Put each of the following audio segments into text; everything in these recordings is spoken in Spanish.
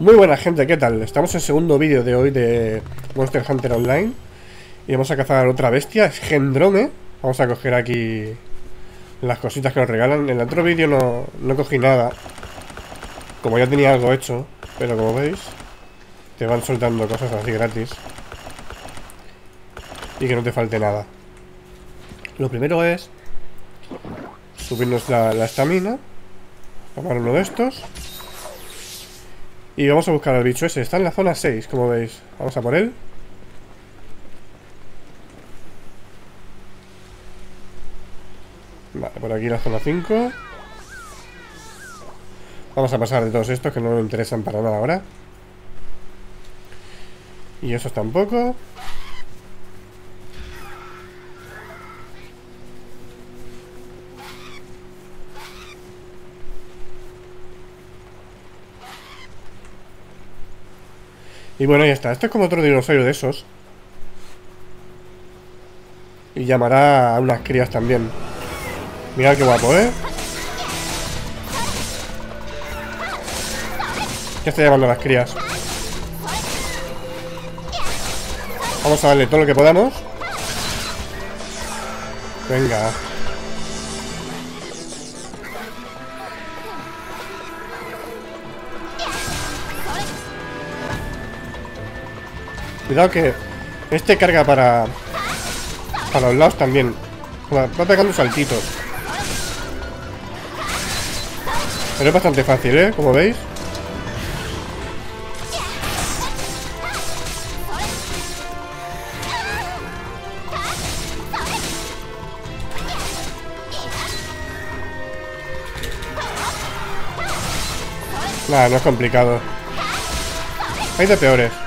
Muy buena gente, ¿qué tal? Estamos en el segundo vídeo de hoy de Monster Hunter Online. Y vamos a cazar otra bestia, es Gendrome. Vamos a coger aquí las cositas que nos regalan. En el otro vídeo no, no cogí nada. Como ya tenía algo hecho Pero como veis Te van soltando cosas así gratis. Y que no te falte nada. Lo primero es Subirnos la estamina. Tomar uno de estos y vamos a buscar al bicho ese. Está en la zona 6, como veis. Vamos a por él. Vale, por aquí la zona 5. Vamos a pasar de todos estos que no nos interesan para nada ahora. Y esos tampoco. Y bueno, ya está. Este es como otro dinosaurio de esos. Y llamará a unas crías también. Mira qué guapo, ¿eh? Ya está llamando a las crías. Vamos a darle todo lo que podamos. Venga. Cuidado que este carga para para los lados también. Va pegando saltitos. Pero es bastante fácil, ¿eh? Como veis. Nada, no es complicado. Hay de peores.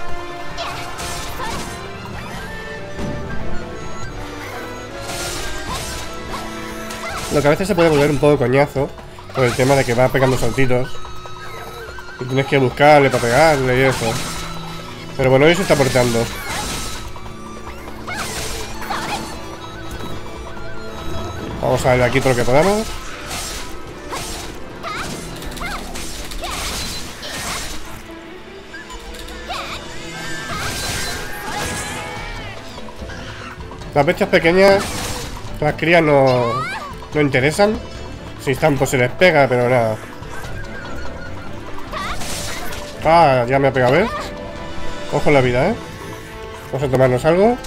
Lo que a veces se puede volver un poco coñazo Por el tema de que va pegando saltitos Y tienes que buscarle para pegarle y eso. Pero bueno, hoy se está portando. Vamos a ver aquí todo lo que podamos. Las bestias pequeñas Las crías no no interesan. Si están, pues se les pega, pero nada. Ah, ya me ha pegado, ¿eh? Ojo la vida, ¿eh? Vamos a tomarnos algo.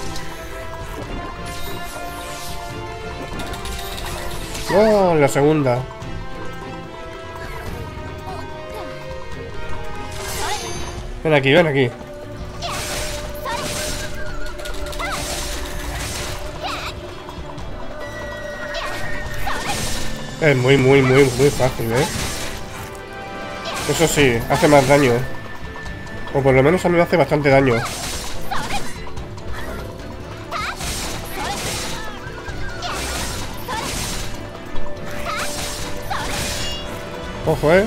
No, la segunda. Ven aquí, ven aquí. Es muy, muy, muy, muy fácil, ¿eh? Eso sí, hace más daño. O por lo menos a mí me hace bastante daño. Ojo, ¿eh?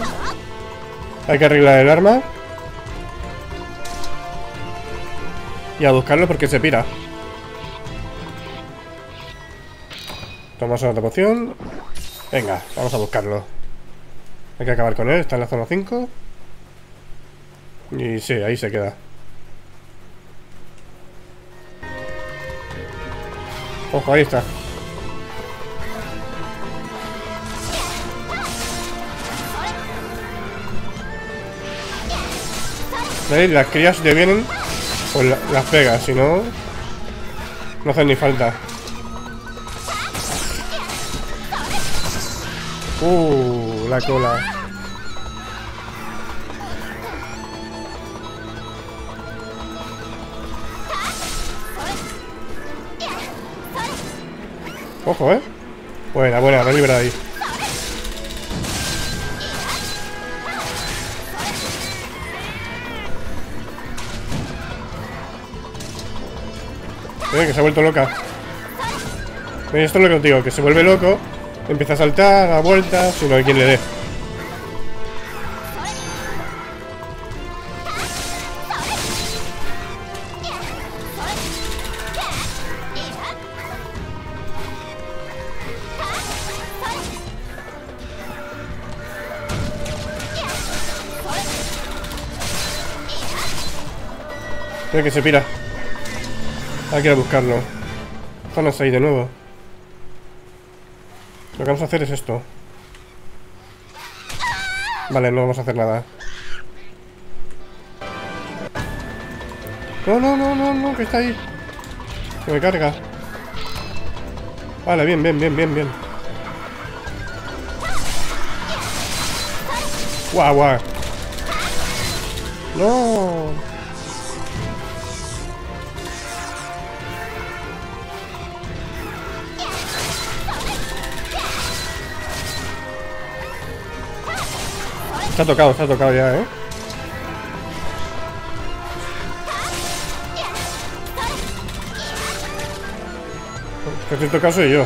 Hay que arreglar el arma. Y a buscarlo porque se pira. Tomamos otra poción. Venga, vamos a buscarlo. Hay que acabar con él, está en la zona 5. Y sí, ahí se queda. Ojo, ahí está. ¿Veis? Las crías te vienen, pues las pegas, si no, no hacen ni falta. Uh, la cola. Ojo, ¿eh? Buena, buena, la libra ahí. Eh, que se ha vuelto loca. Esto es lo que os digo, que se vuelve loco Empieza a saltar, a vueltas, si no hay quien le dé. Mira que se pira. Hay que ir a buscarlo. Jonas ahí de nuevo. Lo que vamos a hacer es esto. Vale, no vamos a hacer nada. No, no, no, no, no, que está ahí. Que me carga. Vale, bien, bien, bien, bien, bien. Guau, guau. No. Ha tocado, ha tocado ya, ¿eh? Que te toca soy yo.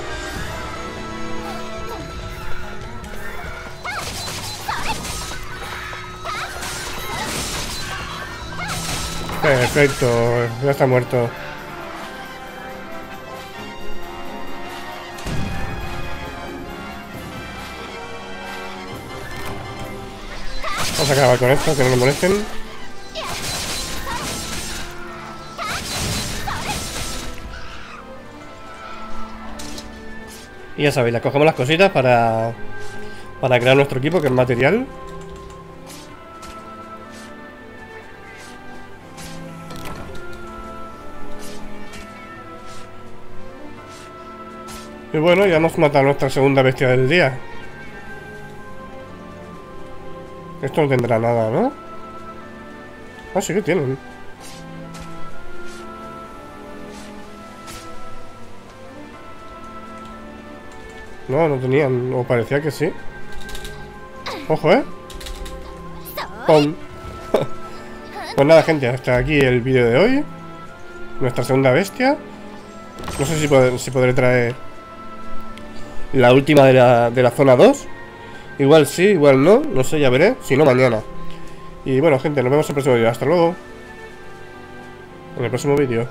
Perfecto, ya está muerto. Vamos a acabar con esto, que no nos molesten. Y ya sabéis, le cogemos las cositas para, para crear nuestro equipo, que es material. Y bueno, ya hemos matado a nuestra segunda bestia del día. Esto no tendrá nada, ¿no? Ah, sí que tienen. No, no tenían. O parecía que sí. Ojo, ¿eh? ¡Pum! pues nada, gente. Hasta aquí el vídeo de hoy. Nuestra segunda bestia. No sé si, si podré traer la última de la, de la zona 2. Igual sí, igual no. No sé, ya veré. Si no, mañana. Y bueno, gente, nos vemos en el próximo vídeo. Hasta luego. En el próximo vídeo.